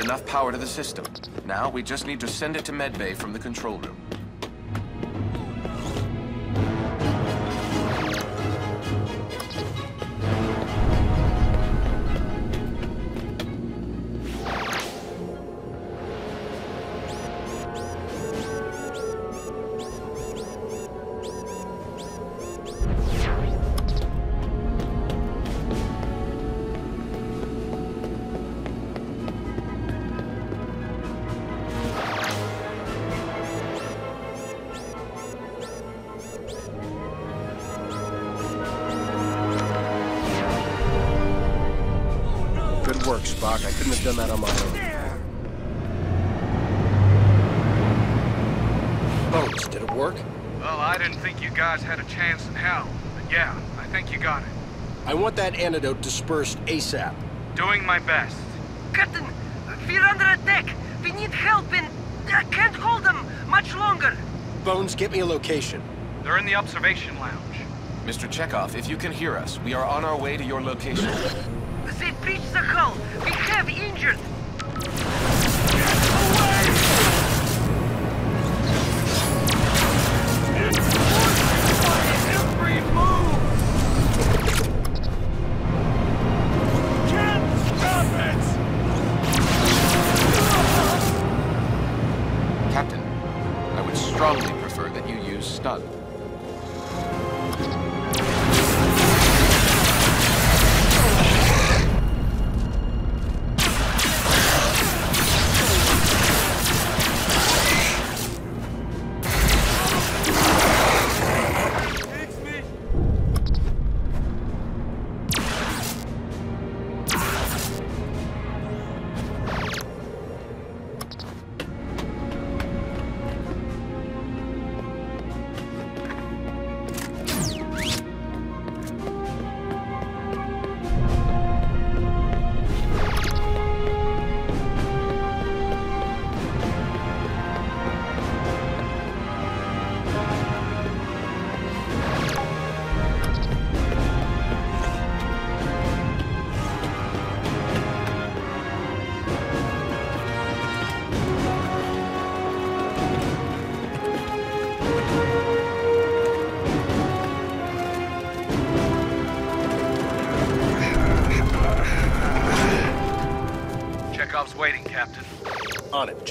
enough power to the system. Now, we just need to send it to medbay from the control room. Good. I couldn't have done that on my own. Bones, did it work? Well, I didn't think you guys had a chance in hell. But yeah, I think you got it. I want that antidote dispersed ASAP. Doing my best. Captain, we're under attack. We need help and I can't hold them much longer. Bones, get me a location. They're in the observation lounge. Mr. Chekov, if you can hear us, we are on our way to your location. Breached the hull. We have injured.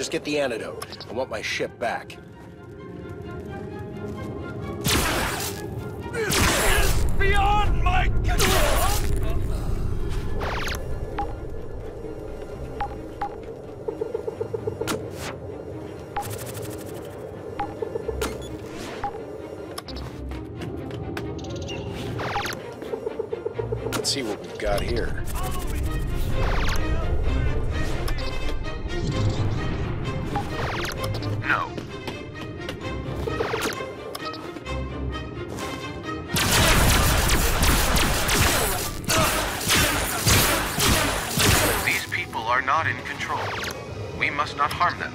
Just get the antidote. I want my ship back. Beyond my control! Let's see what we've got here. No. These people are not in control. We must not harm them.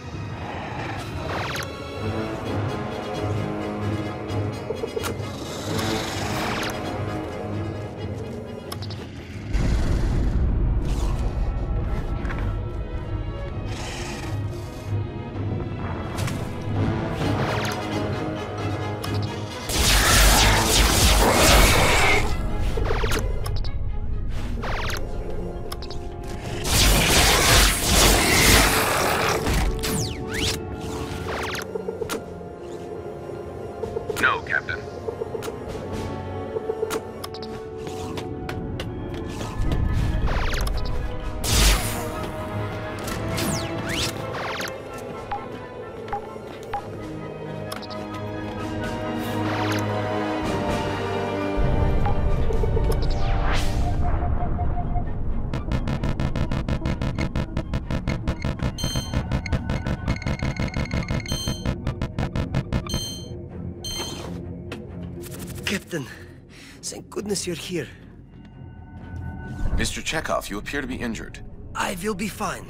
Captain, thank goodness you're here. Mr. Chekov, you appear to be injured. I will be fine.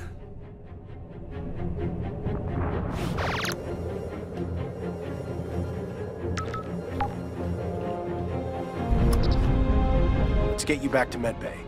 Let's get you back to medbay.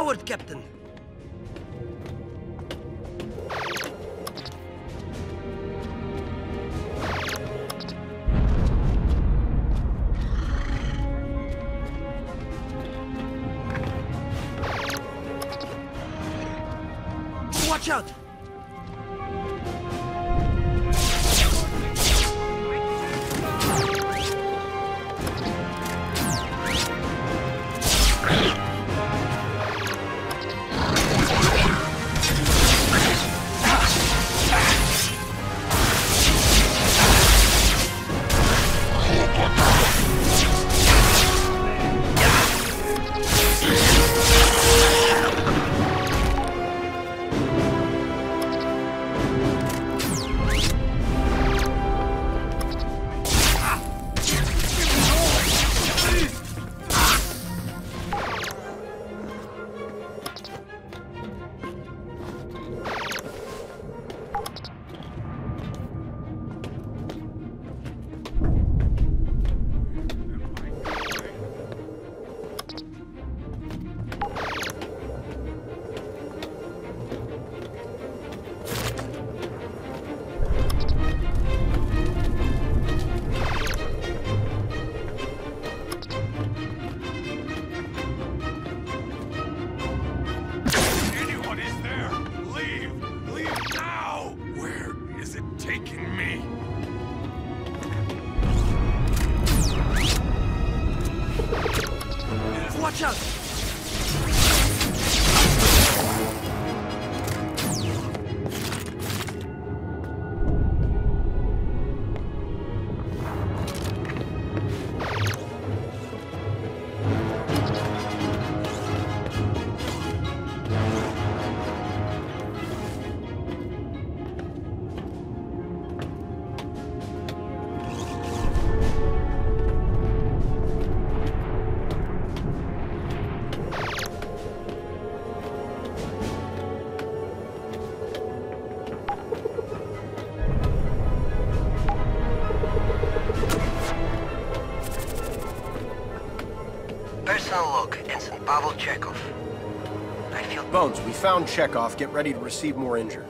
You Captain. Watch out! Bones, we found Chekov. Get ready to receive more injured.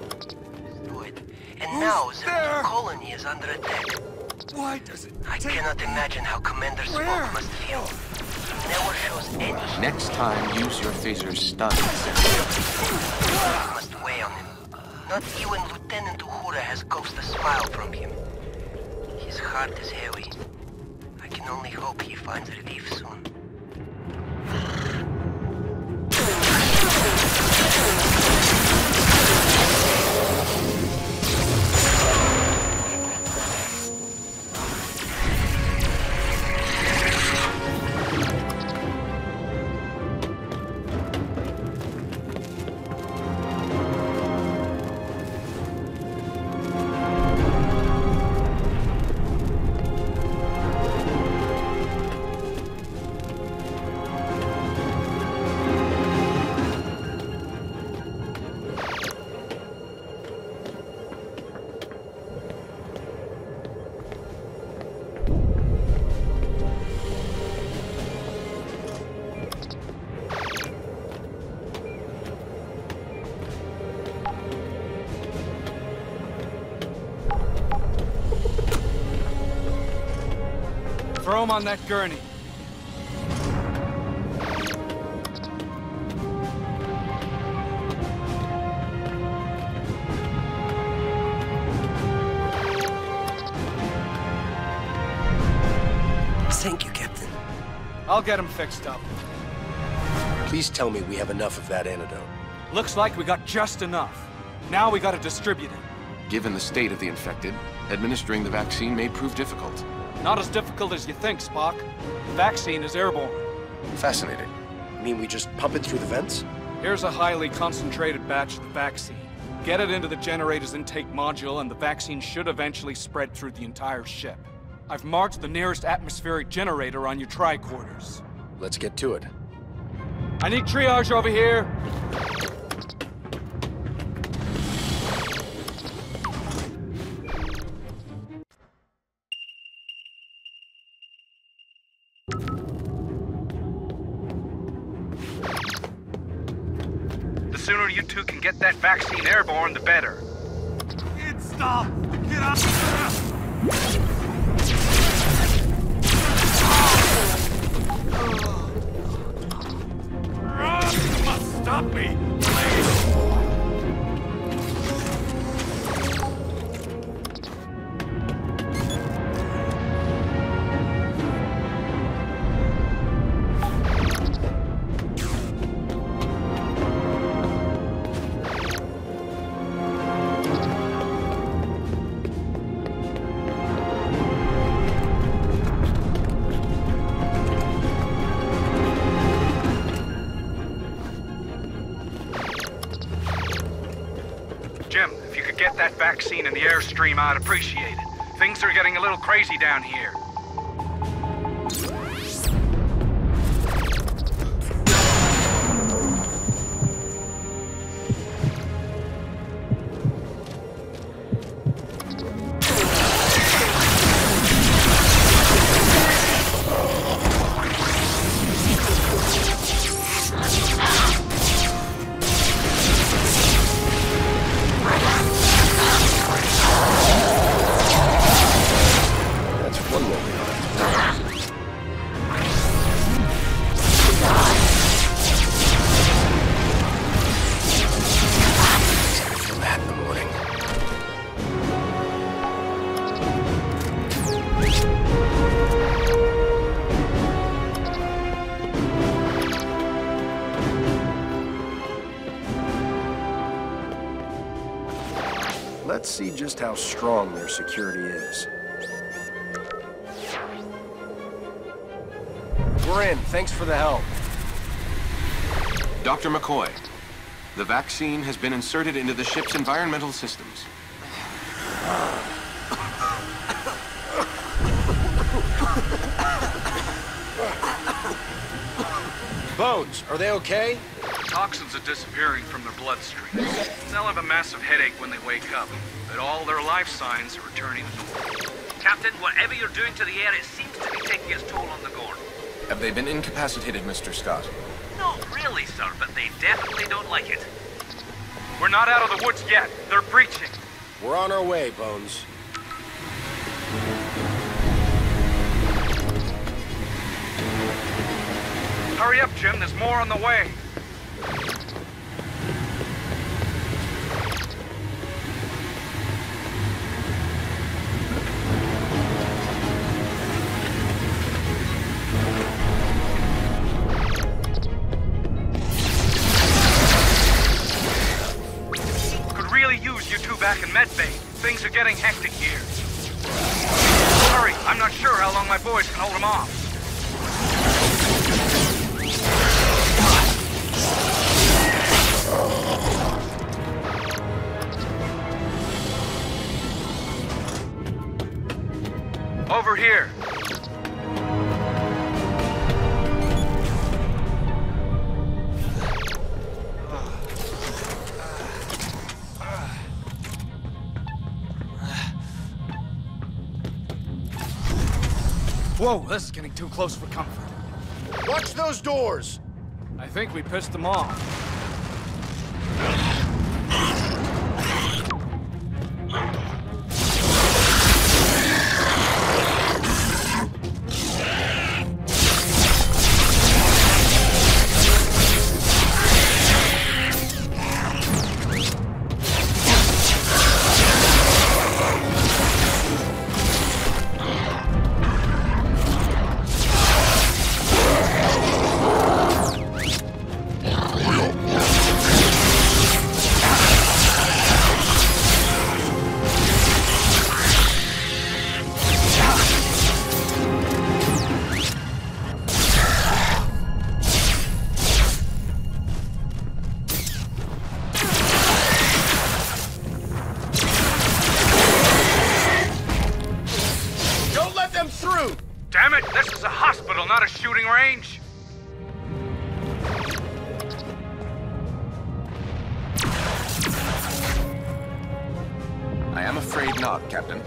good. And now the colony is under attack. Why does it I cannot imagine how Commander Spock must feel. He never shows any Next time, use your phaser stun. must weigh on him. Not even Lieutenant Uhura has coaxed a smile from him. His heart is heavy. I can only hope he finds relief soon. Throw him on that gurney. Thank you, Captain. I'll get him fixed up. Please tell me we have enough of that antidote. Looks like we got just enough. Now we gotta distribute it. Given the state of the infected, administering the vaccine may prove difficult. Not as difficult as you think, Spock. The vaccine is airborne. Fascinating. You mean we just pump it through the vents? Here's a highly concentrated batch of the vaccine. Get it into the generator's intake module, and the vaccine should eventually spread through the entire ship. I've marked the nearest atmospheric generator on your tricorders. Let's get to it. I need triage over here. Sooner you two can get that vaccine airborne, the better. Can't stop! Get out! You must stop me! The airstream, I'd appreciate it. Things are getting a little crazy down here. Just how strong their security is. We're in. Thanks for the help. Dr. McCoy, the vaccine has been inserted into the ship's environmental systems. Bones, are they okay? Toxins are disappearing from their bloodstream. They'll have a massive headache when they wake up, but all their life signs are returning to normal. Captain, whatever you're doing to the air, it seems to be taking its toll on the Gorn. Have they been incapacitated, Mr. Scott? Not really, sir, but they definitely don't like it. We're not out of the woods yet. They're breaching. We're on our way, Bones. Hurry up, Jim. There's more on the way. Things are getting hectic here. Hurry, I'm not sure how long my boys can hold them off. Whoa, this is getting too close for comfort. Watch those doors! I think we pissed them off. Damn it, this is a hospital, not a shooting range. I am afraid not, Captain.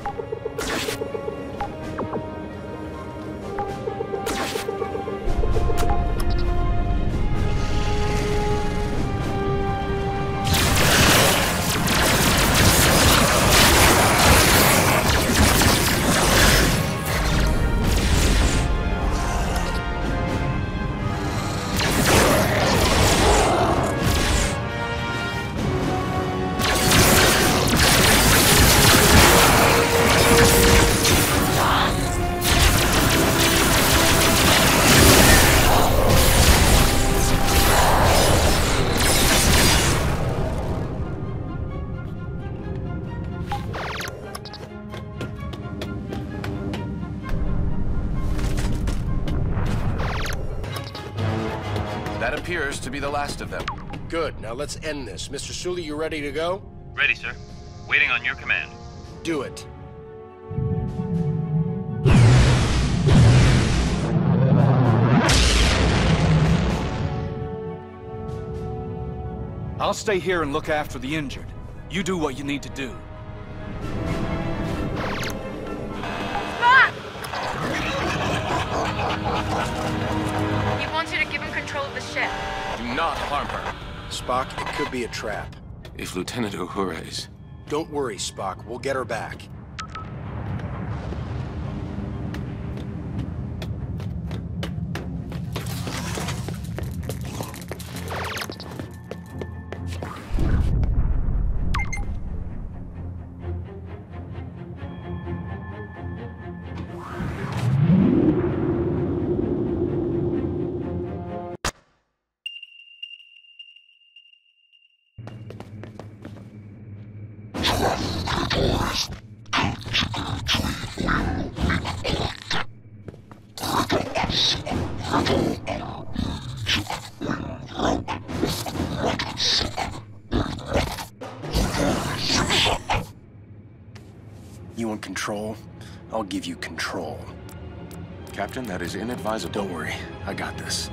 Now let's end this. Mr. Sulu, you ready to go? Ready, sir. Waiting on your command. Do it. I'll stay here and look after the injured. You do what you need to do. He wants you to give him control of the ship. Do not harm her. Spock, it could be a trap. If Lieutenant Uhura is... Don't worry, Spock. We'll get her back. I'll give you control. Captain, that is inadvisable. Don't worry, I got this.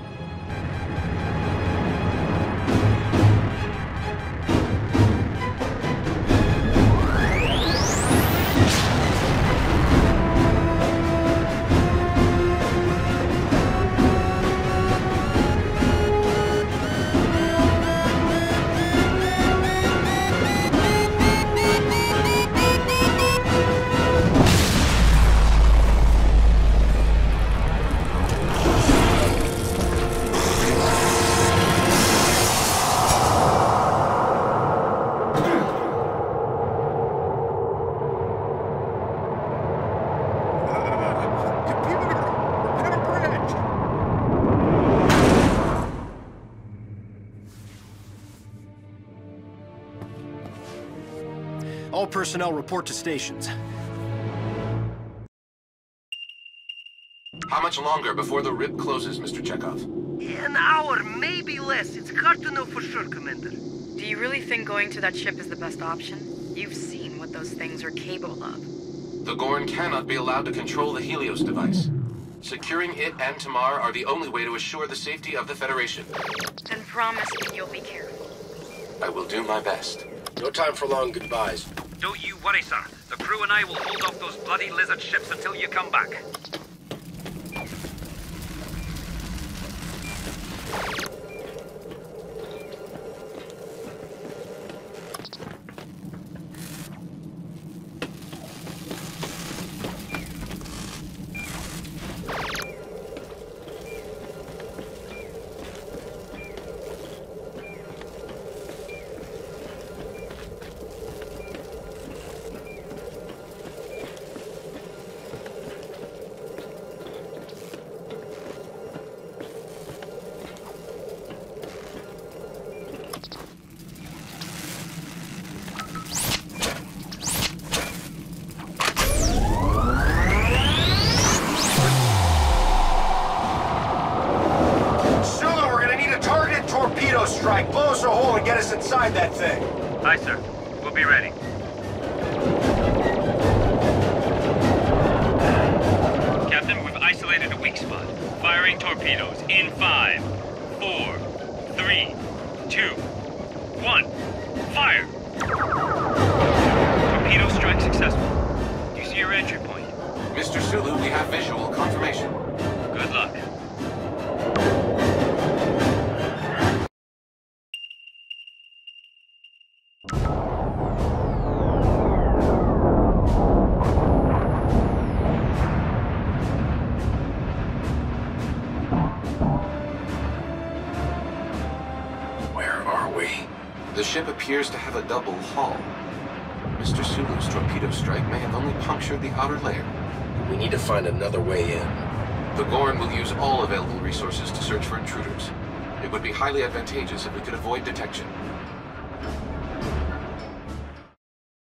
All personnel report to stations. How much longer before the rip closes, Mr. Chekov? An hour, maybe less. It's hard to know for sure, Commander. Do you really think going to that ship is the best option? You've seen what those things are capable of. The Gorn cannot be allowed to control the Helios device. Securing it and T'Mar are the only way to assure the safety of the Federation. Then promise me you'll be careful. I will do my best. No time for long goodbyes. Don't you worry, sir. The crew and I will hold off those bloody lizard ships until you come back. Appears to have a double hull. Mr. Sulu's torpedo strike may have only punctured the outer layer. We need to find another way in. The Gorn will use all available resources to search for intruders. It would be highly advantageous if we could avoid detection.